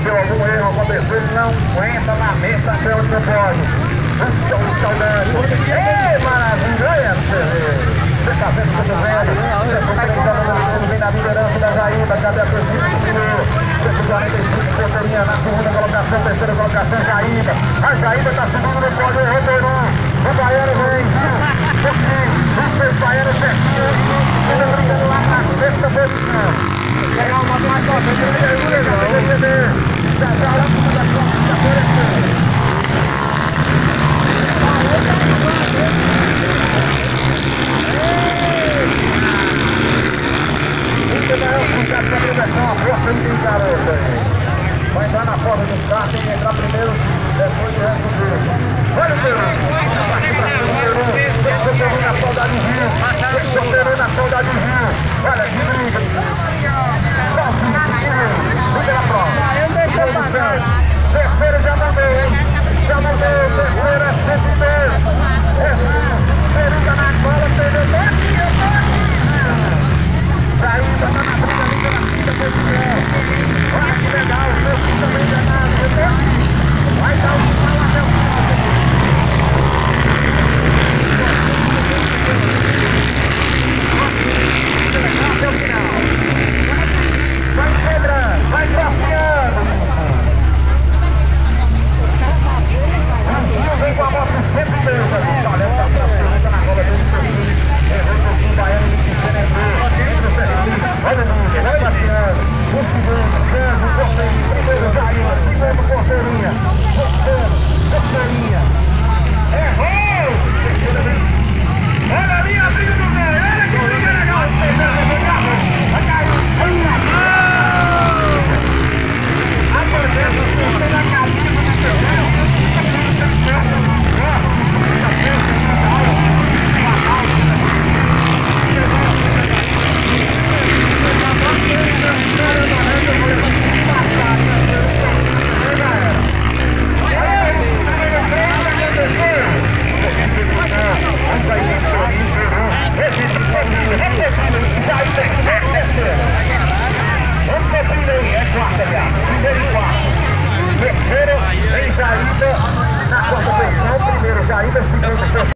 aconteceu, algum erro aconteceu, não aguenta, lamenta até onde não pode. Um show escaldante. Ei, maravilha, você ver. Você tá vendo o que eu tô vendo? 130 vem na liderança da Jaíba, cadê a torcida do primeiro? 145 Porteirinha na segunda colocação, terceira colocação, Jaíba. A Jaíba tá subindo no pódio, errou Peru. O Baiano vem, caramba. Vai entrar na forma do carro, tem que entrar primeiro, depois o resto do Olha o Peru. Deixa o Peru na saudade do Deixa na saudade. Olha que briga. Primeira prova. Foi o Terceiro já mandei. Já mandei. Terceiro é sempre. 50, 50, 50.